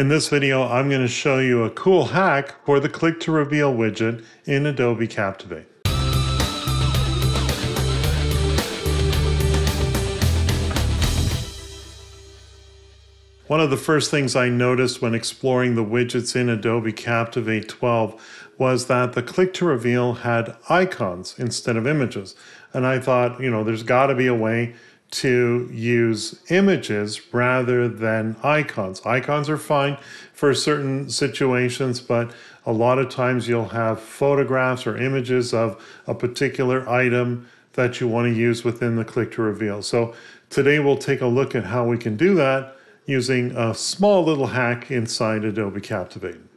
In this video, I'm going to show you a cool hack for the Click to Reveal widget in Adobe Captivate. One of the first things I noticed when exploring the widgets in Adobe Captivate 12 was that the Click to Reveal had icons instead of images. And I thought, you know, there's got to be a way to use images rather than icons. Icons are fine for certain situations, but a lot of times you'll have photographs or images of a particular item that you want to use within the click to reveal. So today we'll take a look at how we can do that using a small little hack inside Adobe Captivate.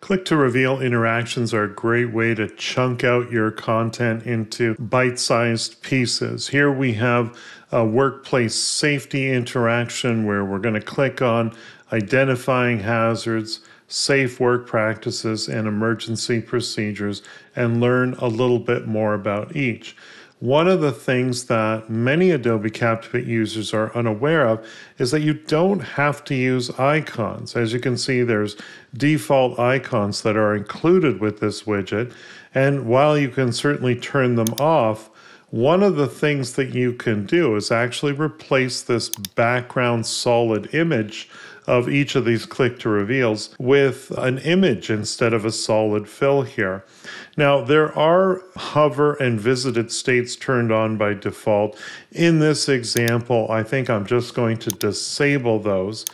Click to reveal interactions are a great way to chunk out your content into bite sized pieces. Here we have a workplace safety interaction where we're going to click on identifying hazards, safe work practices, and emergency procedures and learn a little bit more about each. One of the things that many Adobe Captivate users are unaware of is that you don't have to use icons. As you can see, there's default icons that are included with this widget. And while you can certainly turn them off, one of the things that you can do is actually replace this background solid image of each of these click to reveals with an image instead of a solid fill here. Now, there are hover and visited states turned on by default. In this example, I think I'm just going to disable those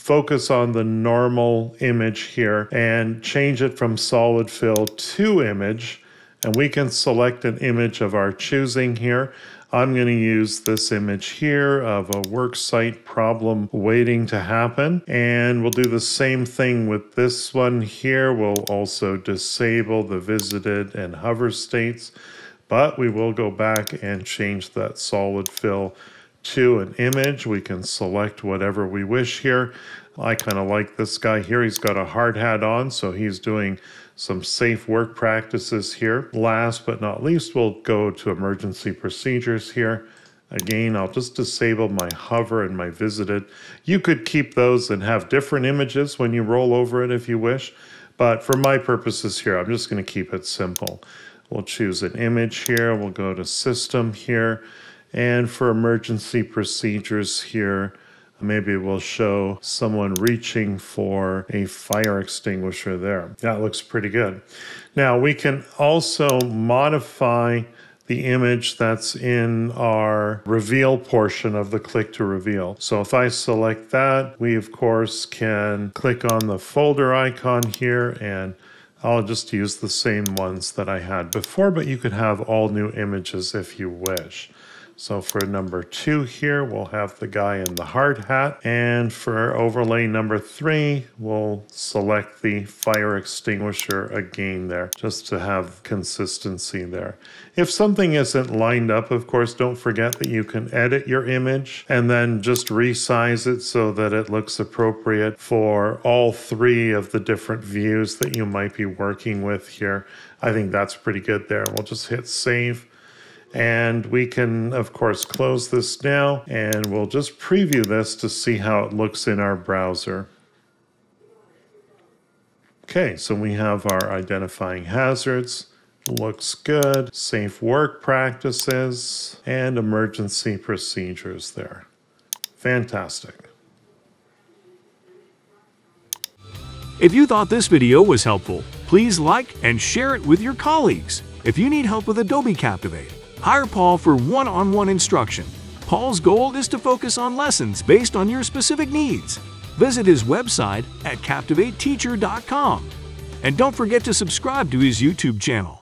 focus on the normal image here and change it from solid fill to image. And we can select an image of our choosing here. I'm going to use this image here of a work site problem waiting to happen. And we'll do the same thing with this one here. We'll also disable the visited and hover states, but we will go back and change that solid fill to an image. We can select whatever we wish here. I kind of like this guy here. He's got a hard hat on, so he's doing some safe work practices here. Last but not least, we'll go to emergency procedures here. Again, I'll just disable my hover and my visited. You could keep those and have different images when you roll over it if you wish. But for my purposes here, I'm just going to keep it simple. We'll choose an image here. We'll go to system here. And for emergency procedures here, Maybe we'll show someone reaching for a fire extinguisher there. That looks pretty good. Now we can also modify the image that's in our reveal portion of the click to reveal. So if I select that, we of course can click on the folder icon here and I'll just use the same ones that I had before, but you could have all new images if you wish. So for number two here, we'll have the guy in the hard hat. And for overlay number three, we'll select the fire extinguisher again there, just to have consistency there. If something isn't lined up, of course, don't forget that you can edit your image and then just resize it so that it looks appropriate for all three of the different views that you might be working with here. I think that's pretty good there. We'll just hit save and we can, of course, close this now and we'll just preview this to see how it looks in our browser. Okay, so we have our identifying hazards. Looks good. Safe work practices and emergency procedures there. Fantastic. If you thought this video was helpful, please like and share it with your colleagues. If you need help with Adobe Captivate, Hire Paul for one-on-one instruction. Paul's goal is to focus on lessons based on your specific needs. Visit his website at CaptivateTeacher.com. And don't forget to subscribe to his YouTube channel.